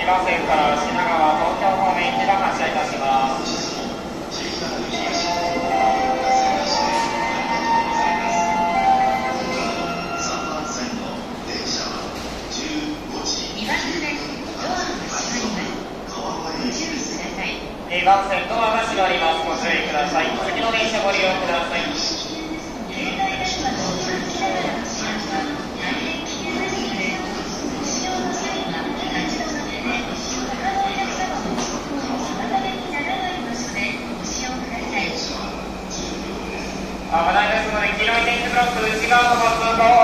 2番線が。ドアが閉まります。ご注意ください。次の電車ご利用ください。危ないですので黄色い電気ブロック内側の方通行を